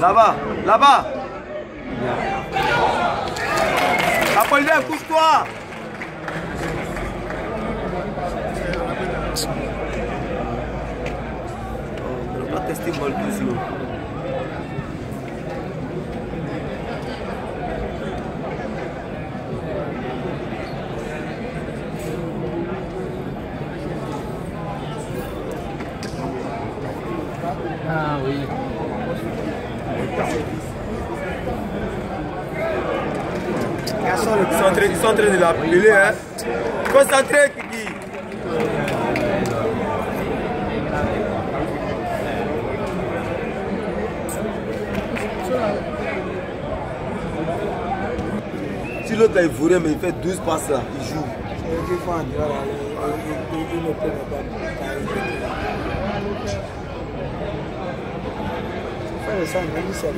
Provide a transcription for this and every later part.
Là-bas, là-bas. Apollinaire, couche-toi. On ne va pas tester Malthus Ah oui. Ils sont, en train, ils sont en train de l'appeler. Hein. Concentrez, Kiki. Si l'autre est vouré, mais il fait 12 passes là, il joue. Sabe, sabe, não sei.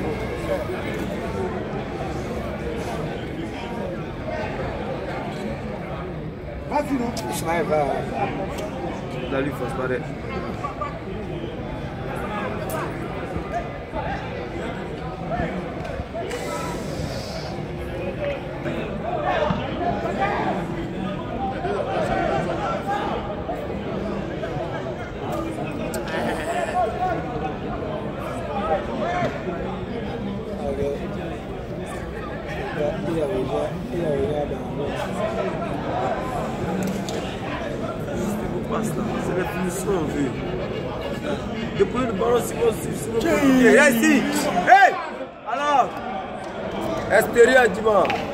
Vai, filho. Isso vai, vai. Dali, faz parede. Aslan, sebepini sordu. Depois baro sikosi sikosi. Hey, hey, hey. Alors, extérieur dimanche.